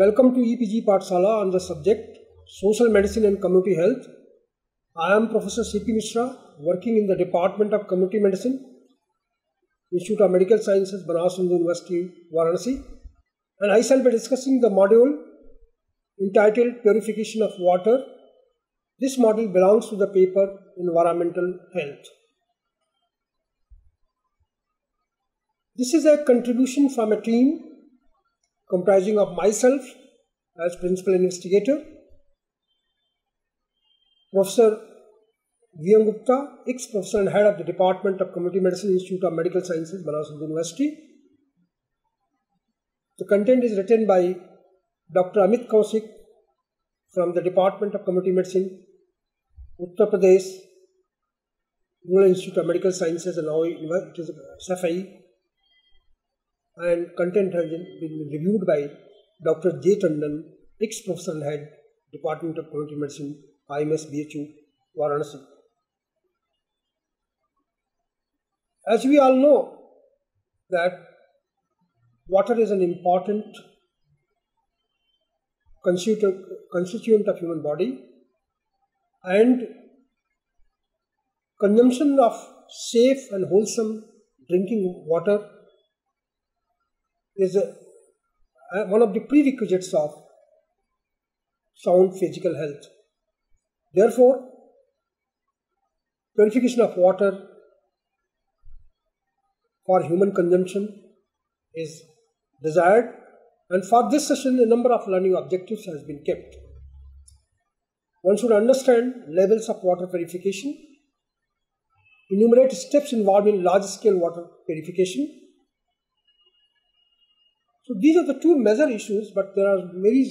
Welcome to EPG Pathshala on the subject Social Medicine and Community Health. I am Professor C.P. Mishra, working in the Department of Community Medicine, Institute of Medical Sciences, Banaras Hindu University, Varanasi, and I shall be discussing the module entitled Purification of Water. This module belongs to the paper Environmental Health. This is a contribution from a team comprising of myself as principal investigator, Professor V.M. Gupta, ex-professor and head of the Department of Community Medicine Institute of Medical Sciences, Banaras Hindu University. The content is written by Dr. Amit Kausik from the Department of Community Medicine, Uttar Pradesh, Rural Institute of Medical Sciences, and now it is Saifai. And content has been reviewed by Dr. J. Tandon, ex-professor head, Department of Community Medicine, IMS BHU, Varanasi. As we all know that water is an important constituent, constituent of human body and consumption of safe and wholesome drinking water is a, a, one of the prerequisites of sound physical health. Therefore, purification of water for human consumption is desired and for this session a number of learning objectives has been kept. One should understand levels of water purification, enumerate steps involved in large scale water purification. So these are the two major issues but there are very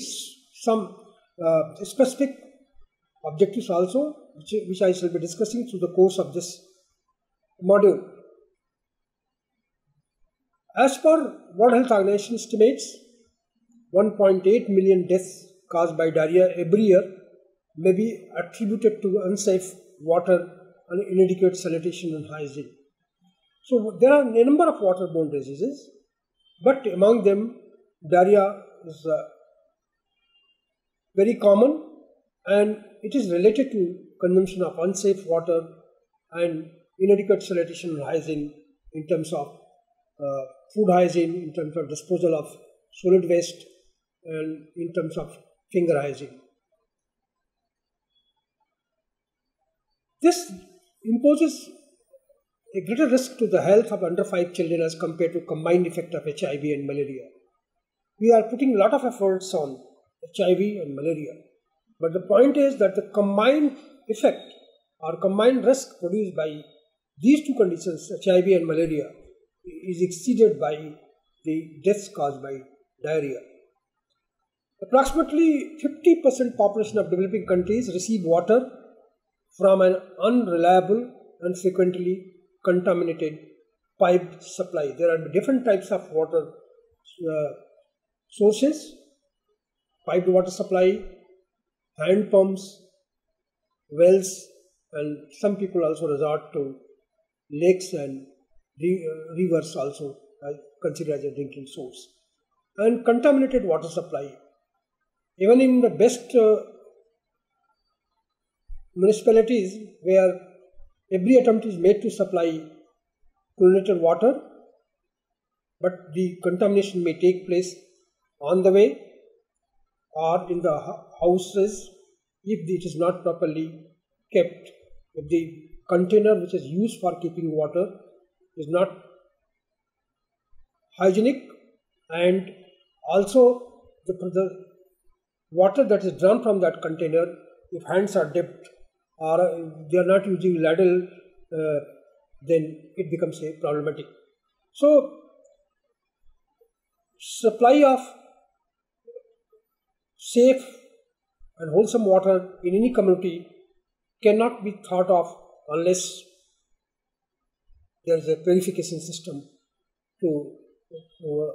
some uh, specific objectives also which, which I shall be discussing through the course of this module. As per World Health Organization estimates, 1.8 million deaths caused by diarrhea every year may be attributed to unsafe water and inadequate sanitation and hygiene. So there are a number of waterborne diseases, but among them diarrhea is uh, very common and it is related to consumption of unsafe water and inadequate sanitation hygiene in terms of uh, food hygiene, in terms of disposal of solid waste, and in terms of finger hygiene. This imposes a greater risk to the health of under 5 children as compared to combined effect of HIV and malaria. We are putting a lot of efforts on HIV and malaria but the point is that the combined effect or combined risk produced by these two conditions, HIV and malaria, is exceeded by the deaths caused by diarrhea. Approximately 50% population of developing countries receive water from an unreliable and frequently contaminated pipe supply. There are different types of water uh, sources, piped water supply, hand pumps, wells, and some people also resort to lakes and rivers also considered as a drinking source. And contaminated water supply. Even in the best uh, municipalities where every attempt is made to supply chlorinated water, but the contamination may take place on the way or in the houses if it is not properly kept. If the container which is used for keeping water is not hygienic and also the, the water that is drawn from that container, if hands are dipped or they are not using ladle, uh, then it becomes a problematic. So, supply of safe and wholesome water in any community cannot be thought of unless there is a purification system to uh,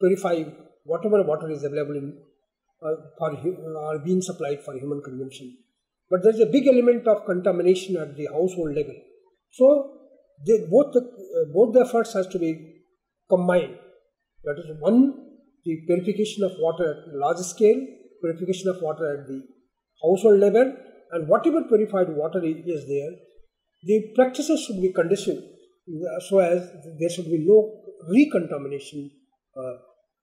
purify whatever water is available in, uh, for or being supplied for human consumption. But there is a big element of contamination at the household level. So they, both the uh, both the efforts has to be combined. That is one the purification of water at large scale, purification of water at the household level, and whatever purified water is there, the practices should be conducive uh, so as there should be no recontamination uh,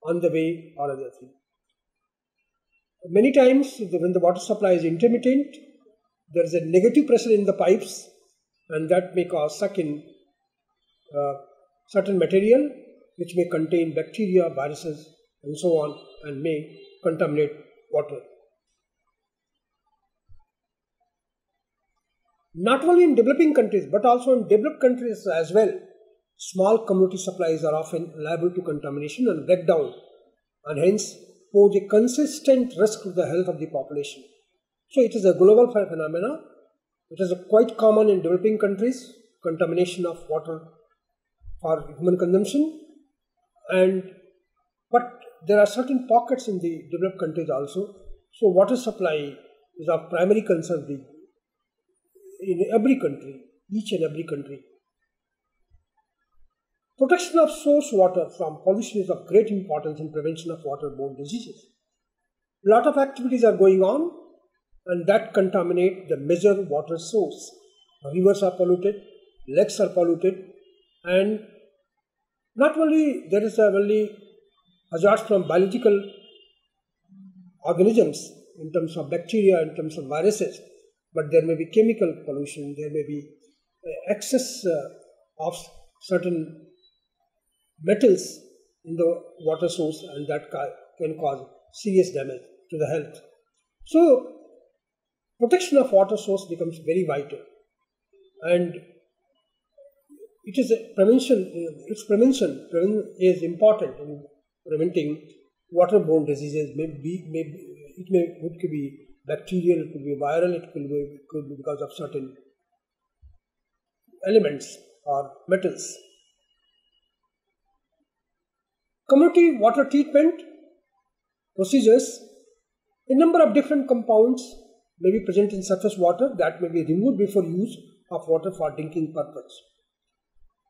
on the way or other thing. Many times, when the water supply is intermittent, there is a negative pressure in the pipes, and that may cause suck in uh, certain material which may contain bacteria, viruses, and so on, and may contaminate water. Not only in developing countries, but also in developed countries as well, small community supplies are often liable to contamination and breakdown, and hence pose a consistent risk to the health of the population. So it is a global phenomenon. It is quite common in developing countries, contamination of water for human consumption, and but there are certain pockets in the developed countries also. So water supply is of primary concern in every country, each and every country. Protection of source water from pollution is of great importance in prevention of waterborne diseases. A lot of activities are going on and that contaminate the major water source. Rivers are polluted, lakes are polluted, and not only there is only hazards from biological organisms in terms of bacteria, in terms of viruses, but there may be chemical pollution, there may be uh, excess uh, of certain metals in the water source and that can cause serious damage to the health. So, protection of water source becomes very vital and it is a prevention, its prevention is important in preventing waterborne diseases. Maybe, maybe it may it could be bacterial, it could be viral, it could be, could be because of certain elements or metals. Community water treatment procedures, a number of different compounds may be present in surface water that may be removed before use of water for drinking purpose.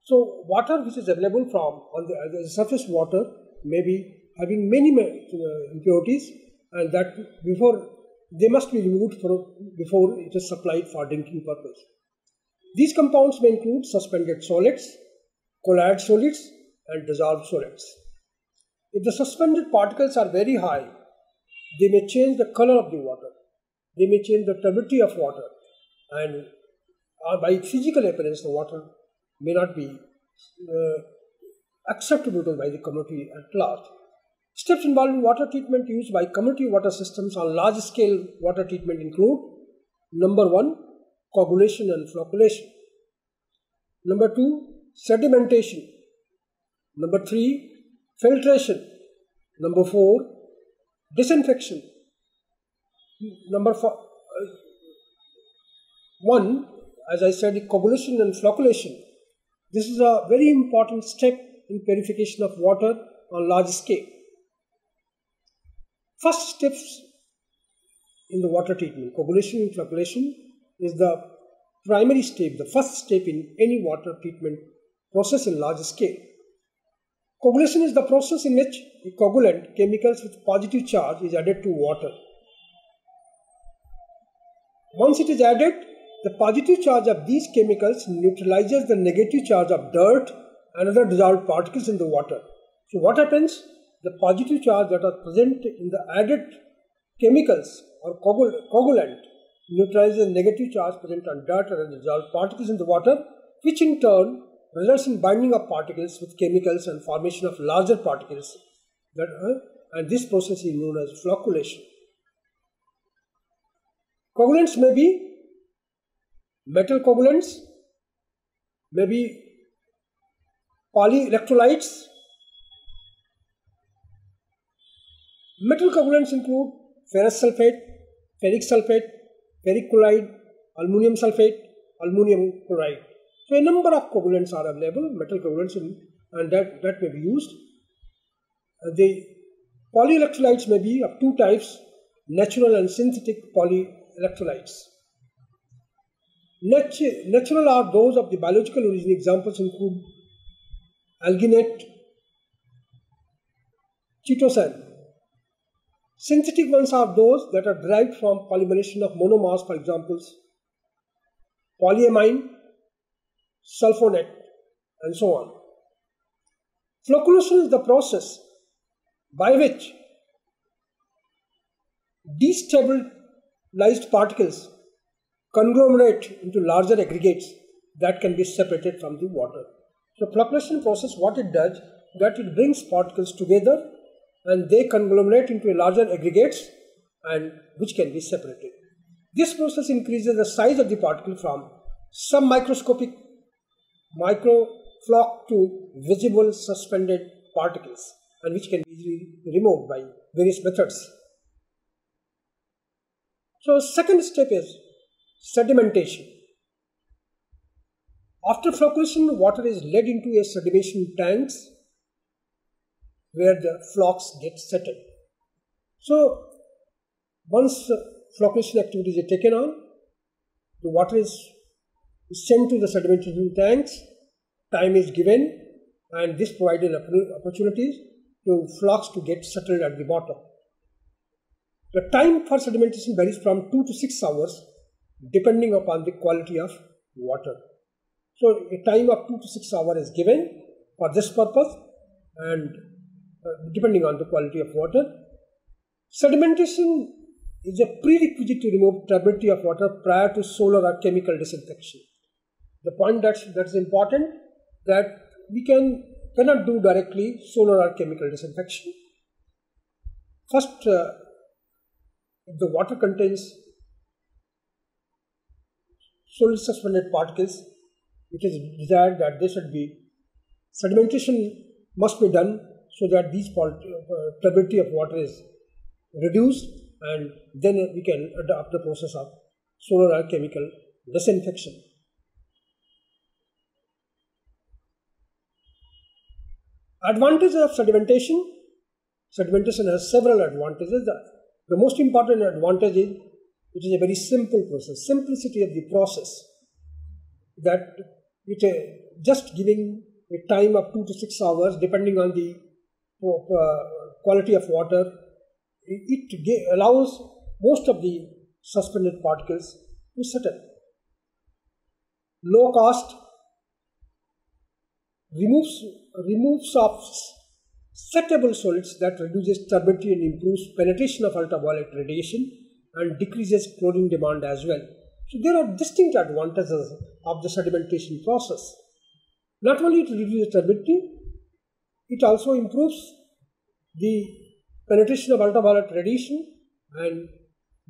So water which is available from on the, the surface water may be having many uh, impurities and that before they must be removed for, before it is supplied for drinking purpose. These compounds may include suspended solids, colloid solids and dissolved solids. If the suspended particles are very high, they may change the color of the water. They may change the turbidity of water. And uh, by physical appearance, the water may not be uh, acceptable to by the community at large. Steps involving water treatment used by community water systems on large scale water treatment include number one, coagulation and flocculation. Number two, sedimentation. Number three, filtration. Number four, disinfection. Number four, uh, one, as I said, coagulation and flocculation. This is a very important step in purification of water on large scale. First steps in the water treatment, coagulation and flocculation, is the primary step, the first step in any water treatment process in large scale. Coagulation is the process in which a coagulant, chemicals with positive charge, is added to water. Once it is added, the positive charge of these chemicals neutralizes the negative charge of dirt and other dissolved particles in the water. So, what happens? The positive charge that are present in the added chemicals or coagulant neutralizes the negative charge present on dirt and dissolved particles in the water, which in turn results in binding of particles with chemicals and formation of larger particles that, uh, and this process is known as flocculation. Coagulants may be metal coagulants, may be polyelectrolytes. Metal coagulants include ferrous sulfate, ferric sulfate, ferric chloride, aluminum sulfate, aluminum chloride. So a number of coagulants are available, metal coagulants, in, and that, that may be used. Uh, the polyelectrolytes may be of two types, natural and synthetic polyelectrolytes. Natu- natural are those of the biological origin. Examples include alginate, chitosan. Synthetic ones are those that are derived from polymerization of monomers, for example, polyamine, sulfonate, and so on. Flocculation is the process by which destabilized particles conglomerate into larger aggregates that can be separated from the water. So flocculation process, what it does, that it brings particles together and they conglomerate into larger aggregates and which can be separated. This process increases the size of the particle from some microscopic micro flock to visible suspended particles and which can be removed by various methods. So second step is sedimentation. After flocculation, water is led into a sedimentation tanks where the flocks get settled. So once flocculation activities are taken on, the water is sent to the sedimentation tanks, time is given, and this provided opportunities to flocks to get settled at the bottom. The time for sedimentation varies from 2 to 6 hours depending upon the quality of water. So a time of 2 to 6 hours is given for this purpose and uh, depending on the quality of water. Sedimentation is a prerequisite to remove turbidity of water prior to solar or chemical disinfection. The point that's, that's important that we can cannot do directly solar or chemical disinfection. First, uh, if the water contains solid suspended particles, it is desired that they should be sedimentation must be done so that these uh, turbidity of water is reduced and then we can adopt the process of solar chemical disinfection. Advantages of sedimentation. Sedimentation has several advantages. The, most important advantage is it is a very simple process. Simplicity of the process that it uh, just giving a time of two to six hours depending on the uh, quality of water. It allows most of the suspended particles to settle. Low cost removes removes of settable solids that reduces turbidity and improves penetration of ultraviolet radiation and decreases chlorine demand as well. So there are distinct advantages of the sedimentation process. Not only it reduces turbidity, it also improves the penetration of ultraviolet radiation and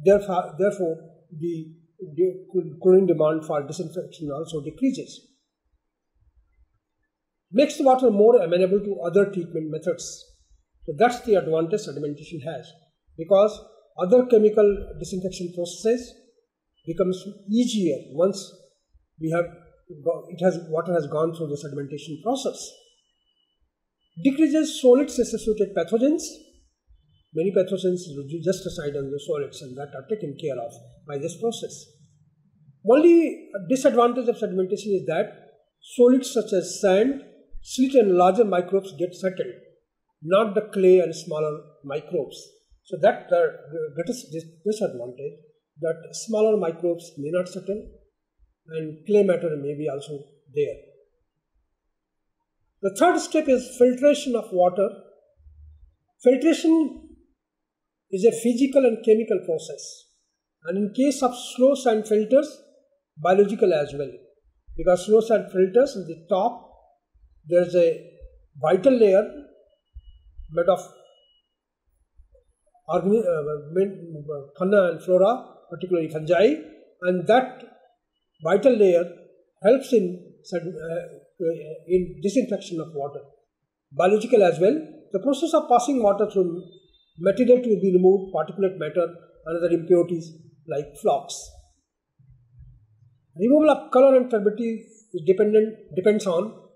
therefore, therefore the, the chlorine demand for disinfection also decreases makes the water more amenable to other treatment methods. So that's the advantage sedimentation has because other chemical disinfection processes becomes easier once we have it has water has gone through the sedimentation process. Decreases solids associated pathogens. Many pathogens just reside on the solids and that are taken care of by this process. Only disadvantage of sedimentation is that solids such as sand Sweet and larger microbes get settled, not the clay and smaller microbes. So that the greatest disadvantage that smaller microbes may not settle and clay matter may be also there. The third step is filtration of water. Filtration is a physical and chemical process and in case of slow sand filters, biological as well because slow sand filters in the top there's a vital layer made of uh, fauna and flora, particularly fungi, and that vital layer helps in, uh, in disinfection of water. Biological as well, the process of passing water through material to be removed, particulate matter, and other impurities like flocks. Removal of color and turbidity is dependent depends on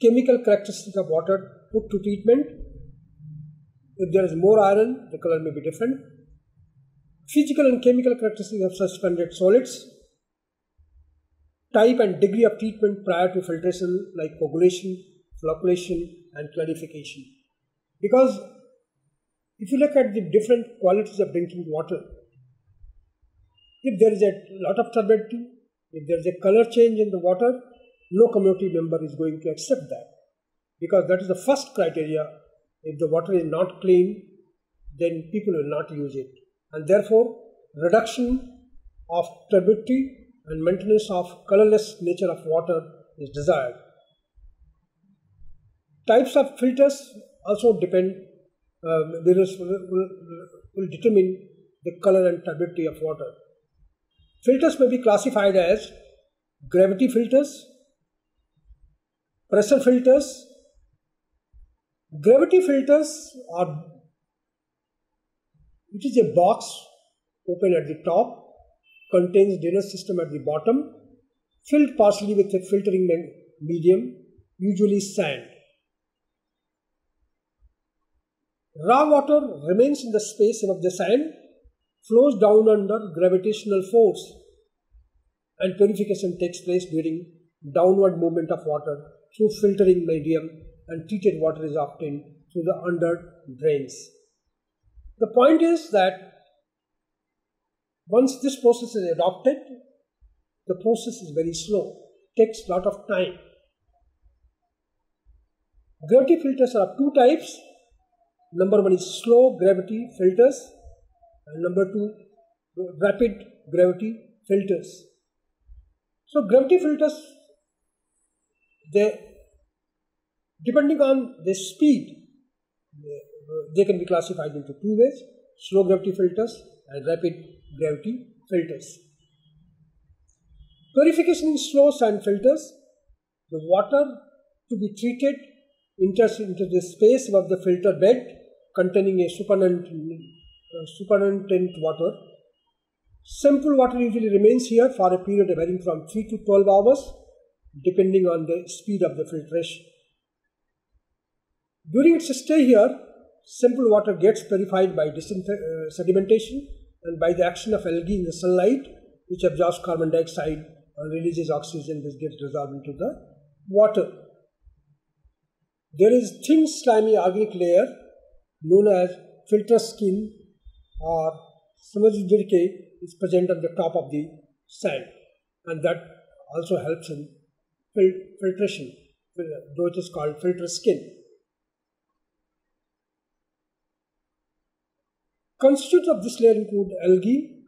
chemical characteristics of water put to treatment. If there is more iron, the color may be different. Physical and chemical characteristics of suspended solids. Type and degree of treatment prior to filtration like coagulation, flocculation and clarification. Because if you look at the different qualities of drinking water, if there is a lot of turbidity, if there is a color change in the water, no community member is going to accept that. Because that is the first criteria. If the water is not clean, then people will not use it. And therefore, reduction of turbidity and maintenance of colorless nature of water is desired. Types of filters also depend, uh, will, will, will determine the color and turbidity of water. Filters may be classified as gravity filters, pressure filters. Gravity filters are it is a box open at the top, contains drainage system at the bottom, filled partially with a filtering medium, usually sand. Raw water remains in the space above the sand, flows down under gravitational force, and purification takes place during downward movement of water through filtering medium, and treated water is obtained through the under drains. The point is that once this process is adopted, the process is very slow, takes a lot of time. Gravity filters are of two types. Number one is slow gravity filters, and number two, rapid gravity filters. So, gravity filters, they depending on the speed, they can be classified into two ways slow gravity filters and rapid gravity filters. Purification in slow sand filters, the water to be treated enters into the space above the filter bed containing a uh, supernatant water. Simple water usually remains here for a period varying from 3 to 12 hours depending on the speed of the filtration. During its stay here, simple water gets purified by uh, sedimentation and by the action of algae in the sunlight, which absorbs carbon dioxide and releases oxygen, which gets dissolved into the water. There is thin slimy organic layer known as filter skin or schmutzdecke is present on the top of the sand and that also helps in filtration, it is called filter skin. Constituents of this layer include algae,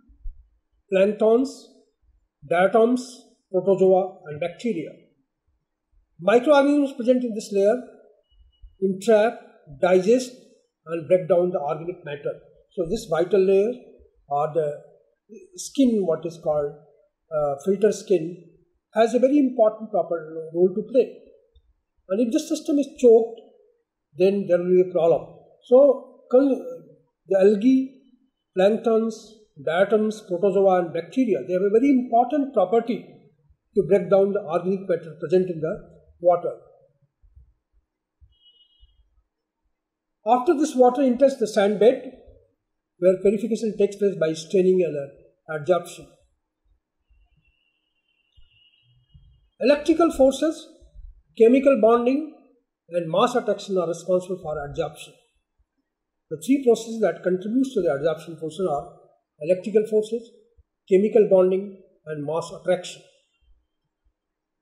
planktons, diatoms, protozoa, and bacteria. Microorganisms present in this layer entrap, digest, and break down the organic matter. So, this vital layer or the skin, what is called uh, filter skin, has a very important proper role to play. And if the system is choked, then there will be a problem. So, the algae, planktons, diatoms, protozoa and bacteria, they have a very important property to break down the organic matter present in the water. After this water enters the sand bed, where purification takes place by staining and uh, adsorption. Electrical forces, chemical bonding, and mass attraction are responsible for adsorption. The three processes that contribute to the adsorption process are electrical forces, chemical bonding, and mass attraction.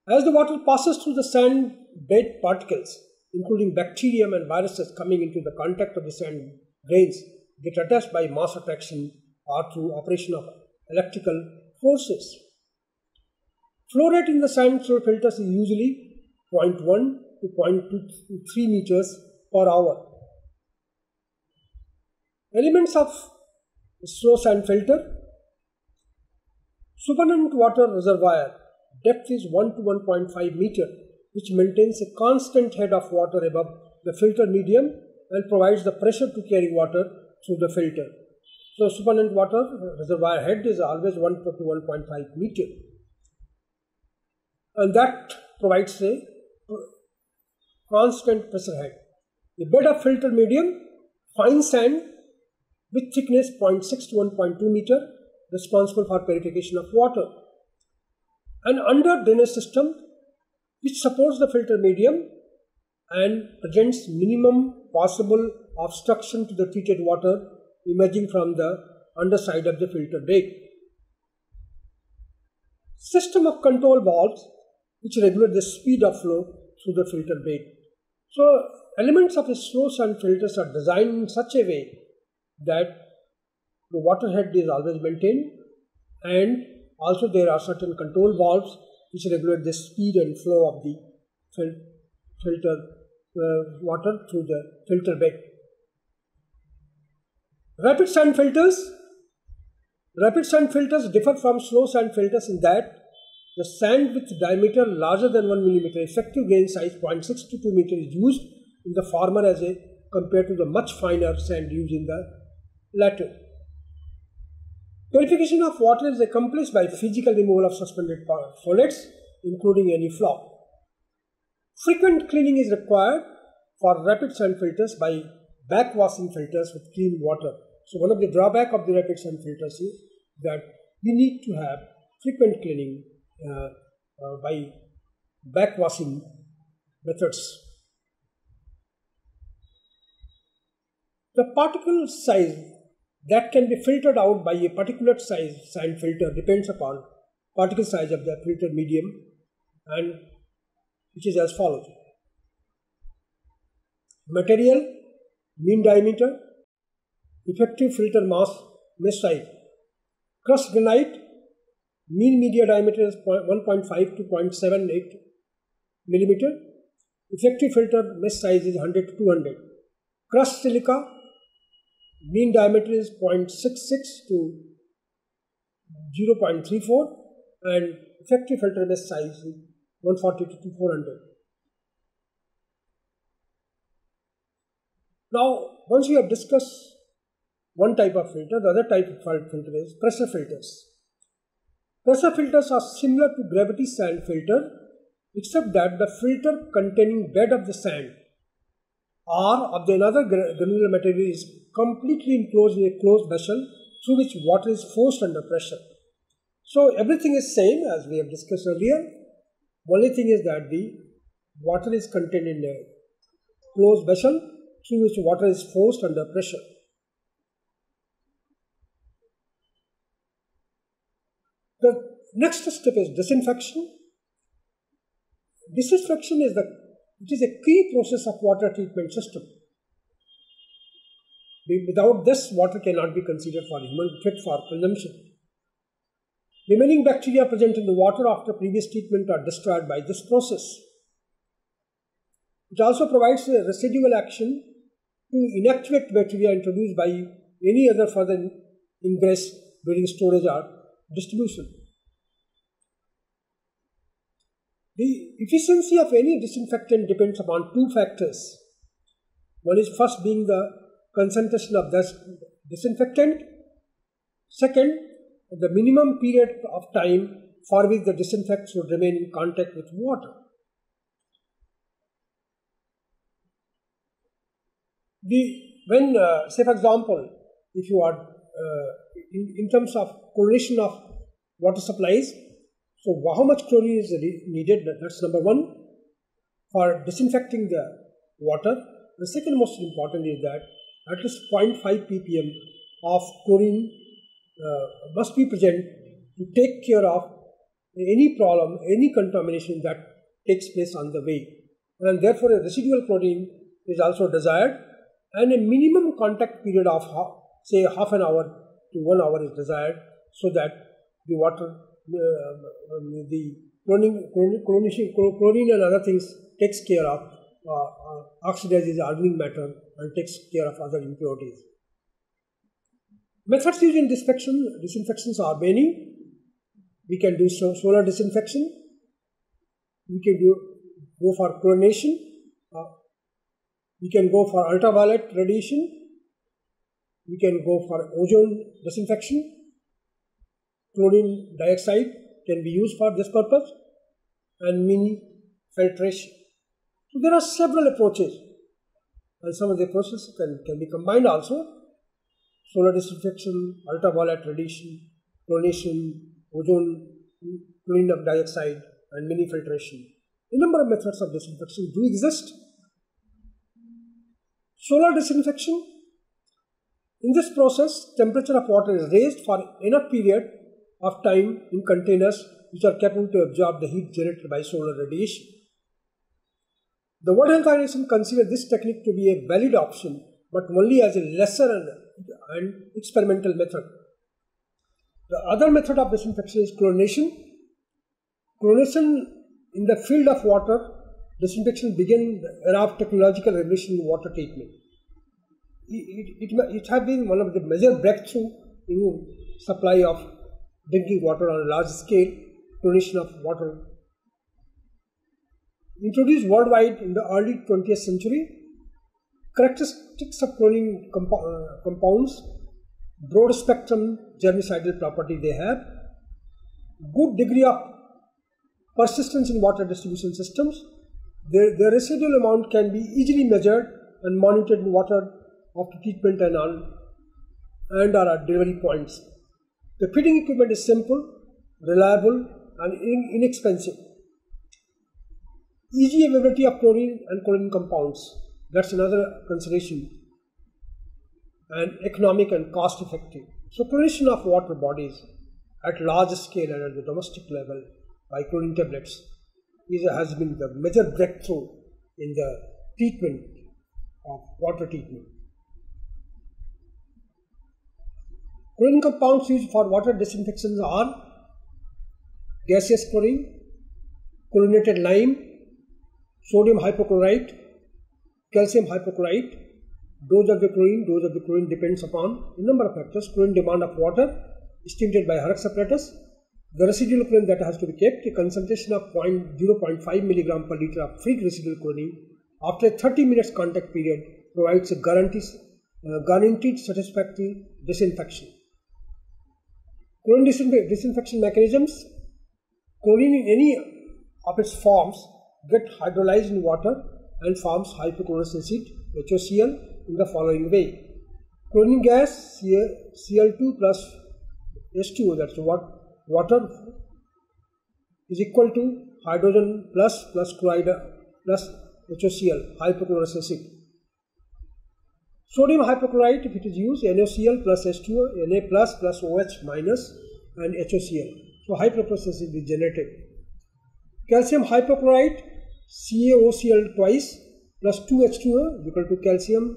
As the water passes through the sand bed particles, including bacterium and viruses coming into the contact of the sand grains, get attached by mass attraction or through operation of electrical forces. Flow rate in the sand filters is usually 0.1 to 0.23 meters per hour Elements of slow sand filter. Supernatant water reservoir depth is 1 to 1.5 meter which maintains a constant head of water above the filter medium and provides the pressure to carry water through the filter. So supernatant water reservoir head is always 1 to 1.5 meter and that provides a constant pressure head. The bed of filter medium, fine sand with thickness 0.6 to 1.2 meter responsible for purification of water. An under drainage system which supports the filter medium and presents minimum possible obstruction to the treated water emerging from the underside of the filter bed. System of control valves which regulate the speed of flow through the filter bed. So elements of a slow sand filters are designed in such a way that the water head is always maintained and also there are certain control valves which regulate the speed and flow of the fil filter uh, water through the filter bed. Rapid sand filters. Rapid sand filters differ from slow sand filters in that the sand with diameter larger than 1 millimeter, effective grain size 0.6 to 2 meter is used in the former as a compared to the much finer sand used in the latter. Purification of water is accomplished by physical removal of suspended solids, including any flaw. Frequent cleaning is required for rapid sand filters by backwashing filters with clean water. So one of the drawback of the rapid sand filters is that we need to have frequent cleaning Uh, uh, by backwashing methods. The particle size that can be filtered out by a particulate size sand filter depends upon particle size of the filter medium and which is as follows. Material, mean diameter, effective filter mass, mesh size. Crust granite, Mean media diameter is 1.5 to 0.78 millimeter. Effective filter mesh size is 100 to 200. Crust silica, mean diameter is 0.66 to 0.34 and effective filter mesh size is 140 to 400. Now, once we have discussed one type of filter, the other type of filter is pressure filters. Pressure filters are similar to gravity sand filter except that the filter containing bed of the sand or of the another granular material is completely enclosed in a closed vessel through which water is forced under pressure. So everything is same as we have discussed earlier. Only thing is that the water is contained in a closed vessel through which water is forced under pressure. The next step is disinfection. Disinfection is the it is a key process of water treatment system. Without this, water cannot be considered for human fit for consumption. Remaining bacteria present in the water after previous treatment are destroyed by this process. It also provides a residual action to inactivate bacteria introduced by any other further ingress during storage or distribution. The efficiency of any disinfectant depends upon two factors. One is first being the concentration of this disinfectant. Second, the minimum period of time for which the disinfectant should remain in contact with water. The when uh, say for example, if you are uh, in, in terms of chlorination of water supplies, so how much chlorine is needed? That's number one for disinfecting the water. The second most important is that at least 0.5 ppm of chlorine uh, must be present to take care of any problem, any contamination that takes place on the way. And therefore, a residual chlorine is also desired, and a minimum contact period of say half an hour to one hour is desired so that the water the chlorine, chlorine, chlorine and other things takes care of uh, uh, oxidizes organic matter and takes care of other impurities. Methods used in disinfection, disinfections are many. We can do so, solar disinfection. We can do go for chlorination. Uh, we can go for ultraviolet radiation. We can go for ozone disinfection chlorine dioxide can be used for this purpose and mini filtration. So there are several approaches and some of the processes can, can be combined also. Solar disinfection, ultraviolet radiation, chlorination, ozone, chlorine dioxide and mini filtration. A number of methods of disinfection do exist. Solar disinfection. In this process, temperature of water is raised for enough period of time in containers which are capable to absorb the heat generated by solar radiation. The World Health Organization considers this technique to be a valid option, but only as a lesser and, experimental method. The other method of disinfection is chlorination. Chlorination in the field of water, disinfection began the era of technological revolution in water treatment. It, it, it, it has been one of the major breakthrough in supply of drinking water on a large scale, chlorination of water. Introduced worldwide in the early 20th century, characteristics of chlorine compo- uh, compounds, broad spectrum germicidal property they have, good degree of persistence in water distribution systems. Their, the residual amount can be easily measured and monitored in water after treatment and on and are at delivery points. The feeding equipment is simple, reliable, and in, inexpensive. Easy availability of chlorine and chlorine compounds. That's another consideration. And economic and cost effective. So, chlorination of water bodies at large scale and at the domestic level by chlorine tablets is, has been the major breakthrough in the treatment of water treatment. Chlorine compounds used for water disinfections are gaseous chlorine, chlorinated lime, sodium hypochlorite, calcium hypochlorite. Dose of the chlorine, dose of the chlorine depends upon a number of factors. Chlorine demand of water, stimulated by Horrocks apparatus, the residual chlorine that has to be kept, a concentration of 0.5 milligram per liter of free residual chlorine after a 30 minutes contact period provides a guaranteed, uh, guaranteed satisfactory disinfection. Chlorine disinf- disinfection mechanisms. Chlorine in any of its forms get hydrolyzed in water and forms hypochlorous acid HOCl in the following way. Chlorine gas Cl2 plus H2O that's what water is equal to hydrogen plus plus chloride plus HOCl hypochlorous acid. Sodium hypochlorite if it is used NaCl plus H2O, Na plus plus OH minus and HOCl. So acid is generated. Calcium hypochlorite CaOCl twice plus 2H2O equal to calcium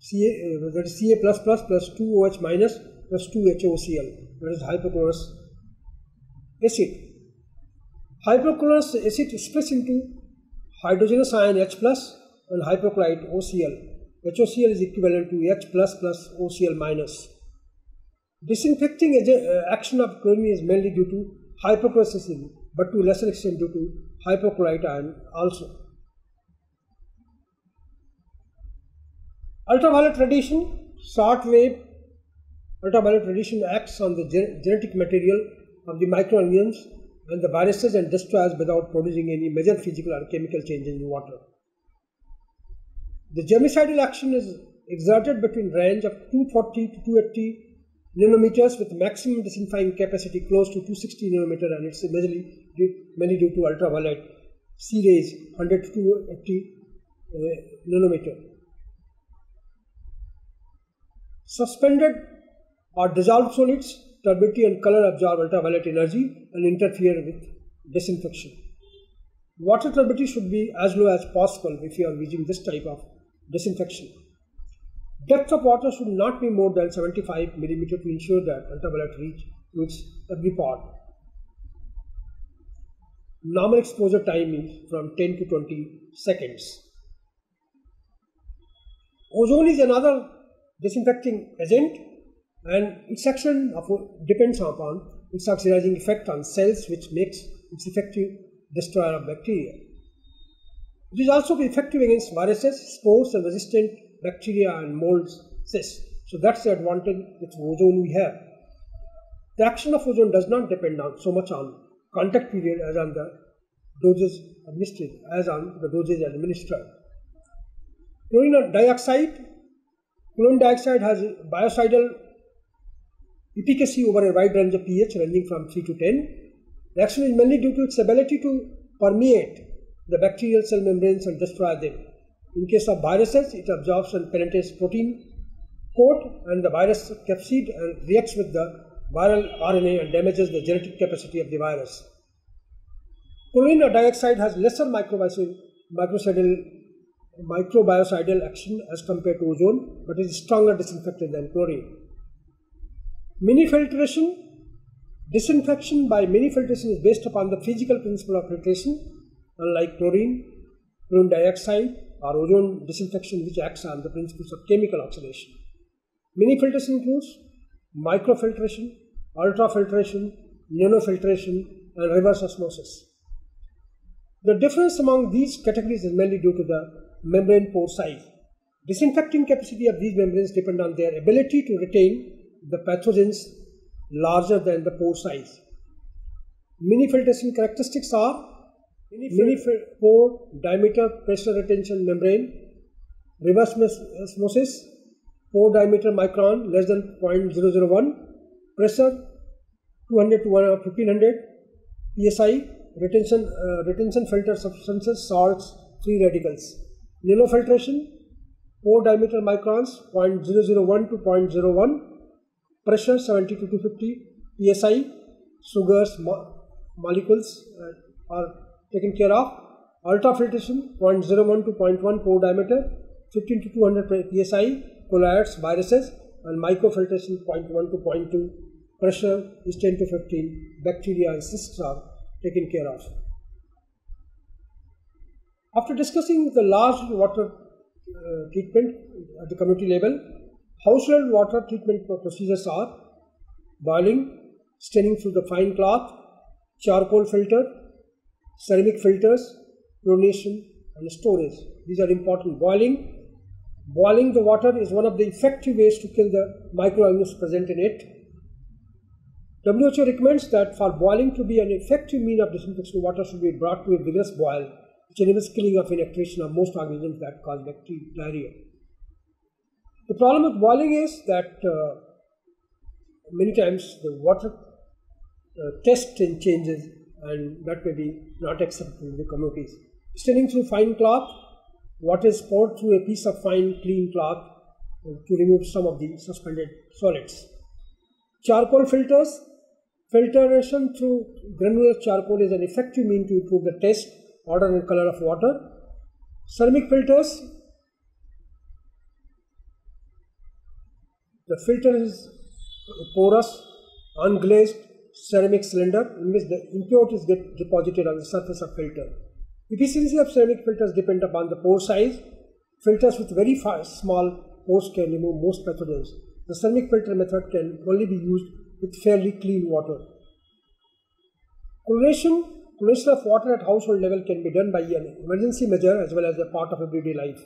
Ca, uh, that is Ca plus plus plus 2OH minus plus 2HOCl that is hypochlorous acid. Hypochlorous acid splits into hydrogenous ion H plus and hypochlorite OCl. HOCl is equivalent to H plus plus OCl minus. Disinfecting uh, action of chlorine is mainly due to hypochlorous acid, but to lesser extent due to hypochlorite ion also. Ultraviolet radiation, short wave ultraviolet radiation acts on the gen- genetic material of the microorganisms and the viruses and destroys without producing any major physical or chemical changes in water. The germicidal action is exerted between range of 240 to 280 nanometers with maximum disinfecting capacity close to 260 nanometer and it's mainly due, mainly due to ultraviolet C rays 100 to 280 uh, nanometer. Suspended or dissolved solids, turbidity and color absorb ultraviolet energy and interfere with disinfection. Water turbidity should be as low as possible if you are using this type of disinfection. Depth of water should not be more than 75 millimeter to ensure that ultraviolet reach reaches every part. Normal exposure time is from 10 to 20 seconds. Ozone is another disinfecting agent and its action depends upon its oxidizing effect on cells which makes its effective destroyer of bacteria. It is also effective against viruses, spores and resistant bacteria and molds cysts. So that's the advantage with ozone we have. The action of ozone does not depend on so much on contact period as on the doses administered, as on the dosage administered. Chlorine dioxide. Chlorine dioxide has biocidal efficacy over a wide range of pH ranging from 3 to 10. The action is mainly due to its ability to permeate the bacterial cell membranes and destroy them. In case of viruses, it absorbs and penetrates protein coat and the virus capsid and reacts with the viral RNA and damages the genetic capacity of the virus. Chlorine or dioxide has lesser microbicidal action as compared to ozone, but is stronger disinfectant than chlorine. Membrane filtration Disinfection by membrane filtration is based upon the physical principle of filtration, unlike chlorine, chlorine dioxide, or ozone disinfection, which acts on the principles of chemical oxidation. Membrane filtration includes microfiltration, ultrafiltration, nanofiltration, and reverse osmosis. The difference among these categories is mainly due to the membrane pore size. Disinfecting capacity of these membranes depend on their ability to retain the pathogens larger than the pore size. Membrane filtration characteristics are mini pore diameter pressure retention membrane, reverse osmosis, pore diameter micron less than 0.001, pressure 200 to 1500 psi, retention, uh, retention filter substances, salts, free radicals. nano filtration pore diameter microns 0.001 to 0.01, pressure 70 to 250 psi sugars mo molecules uh, are taken care of. Ultrafiltration 0.01 to 0.1 pore diameter 15 to 200 psi colloids viruses and microfiltration 0.1 to 0.2 pressure is 10 to 15 bacteria and cysts are taken care of. After discussing the large water uh, treatment at the community level Household water treatment procedures are boiling, staining through the fine cloth, charcoal filter, ceramic filters, chlorination and storage. These are important. Boiling, boiling the water is one of the effective ways to kill the microorganisms present in it. WHO recommends that for boiling to be an effective mean of disinfection, water should be brought to a vigorous boil, which enables killing of inactivation of most organisms that cause bacteria, diarrhea. The problem with boiling is that uh, many times the water uh, test changes and that may be not acceptable in the communities. Staining through fine cloth, water is poured through a piece of fine clean cloth to remove some of the suspended solids. Charcoal filters, filtration through granular charcoal is an effective mean to improve the taste, odor and color of water. Ceramic filters The filter is porous, unglazed ceramic cylinder in which the impurities get deposited on the surface of filter. Efficiency of ceramic filters depend upon the pore size. Filters with very small pores can remove most pathogens. The ceramic filter method can only be used with fairly clean water. Chlorination, chlorination of water at household level can be done by an emergency measure as well as a part of everyday life.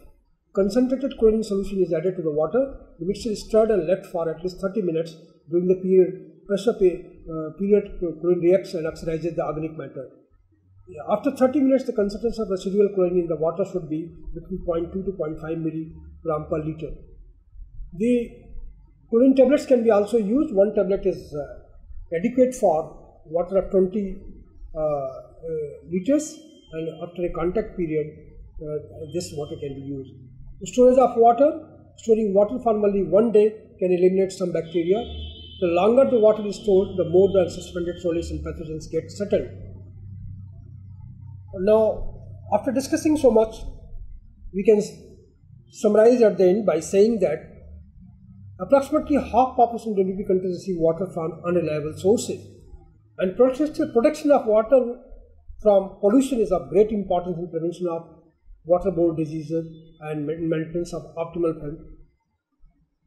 Concentrated chlorine solution is added to the water. The mixture is stirred and left for at least 30 minutes during the period pressure uh, period chlorine reacts and oxidizes the organic matter. After 30 minutes, the concentration of residual chlorine in the water should be between 0.2 to 0.5 milligram per liter. The chlorine tablets can be also used. One tablet is uh, adequate for water of 20 uh, uh, liters and after a contact period, uh, this water can be used. Storage of water, storing water for only one day can eliminate some bacteria. The longer the water is stored, the more the suspended solids and pathogens get settled. Now, after discussing so much, we can summarize at the end by saying that approximately half population developing countries receive water from unreliable sources. And protection of water from pollution is of great importance in prevention of waterborne diseases and maintenance of optimal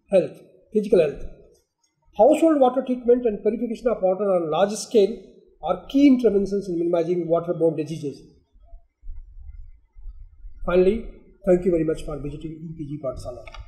health, physical health. Household water treatment and purification of water on large scale are key interventions in minimizing waterborne diseases. Finally, thank you very much for visiting EPG Pathshala.